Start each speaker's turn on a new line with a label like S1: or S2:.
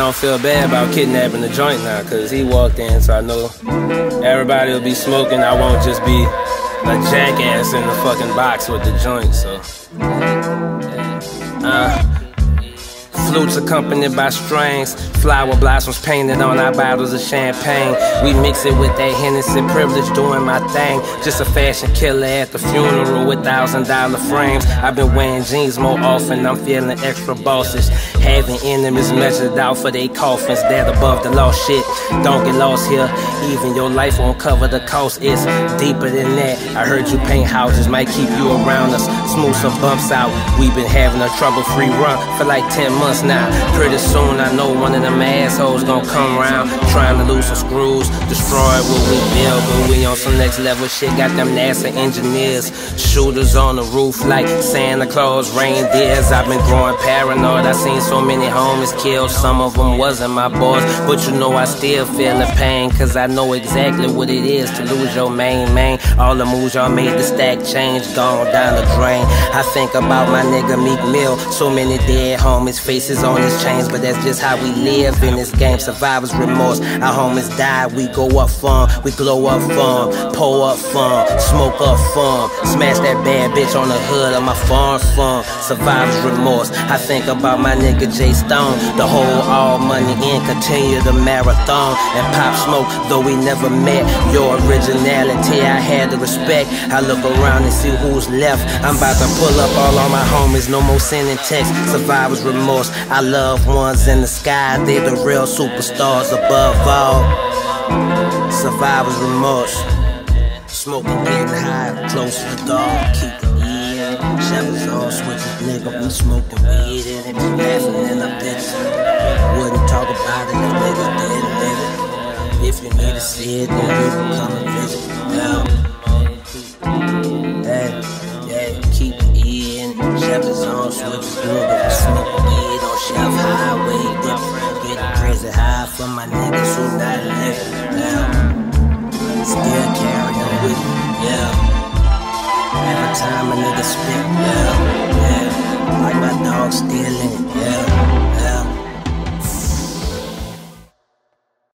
S1: don't feel bad about kidnapping the joint now, cause he walked in, so I know everybody will be smoking. I won't just be a jackass in the fucking box with the joint, so. Uh, flutes accompanied by strings. Flower blossoms painted on our bottles of champagne. We mix it with that Hennessy privilege doing my thing. Just a fashion killer at the funeral with thousand dollar frames. I've been wearing jeans more often, I'm feeling extra bossish. Having enemies measured out for their coffins, that above the law shit. Don't get lost here, even your life won't cover the cost. It's deeper than that. I heard you paint houses, might keep you around us. Smooth some bumps out. We've been having a trouble free run for like 10 months now. Pretty soon, I know one of them assholes gonna come around trying to lose some screws, destroy what we build. But we on some next level shit. Got them NASA engineers, shooters on the roof like Santa Claus reindeers. I've been growing paranoid. I seen so many homies killed. Some of them wasn't my boys, but you know I still feel the pain. Cause I know exactly what it is to lose your main man. All the moves y'all made, the stack change, gone down the drain. I think about my nigga Meek Mill. So many dead homies, faces on his chains, but that's just how we live in this game. Survivors remorse. Our homies die, we go up fun, we glow up fun, pull up fun, smoke up fun, smash that bad bitch on the hood of my farm fun. Survivors remorse. I think about my nigga Jay Stone, the whole all money in, continue the marathon and pop smoke. Though we never met, your originality I had to respect. I look around and see who's left. I'm about to pull up all on my homies, no more sending texts. Survivors remorse. I love ones in the sky, they're the real superstars above all. Survivors remorse. Smoking, getting high, close to the dog, keep it real. Chevys all switches, nigga, we smoking weed and it be laughing in the bitch. Wouldn't talk about it if niggas didn't. If you need to see it, then you can come and visit. Yeah. Chevys on nigga, we smoking weed on Chef Highway. Getting crazy high for my niggas who not living. Yeah. Still carrying with me, yeah. Every time a nigga spit, yeah, yeah. Like my dog yeah, yeah.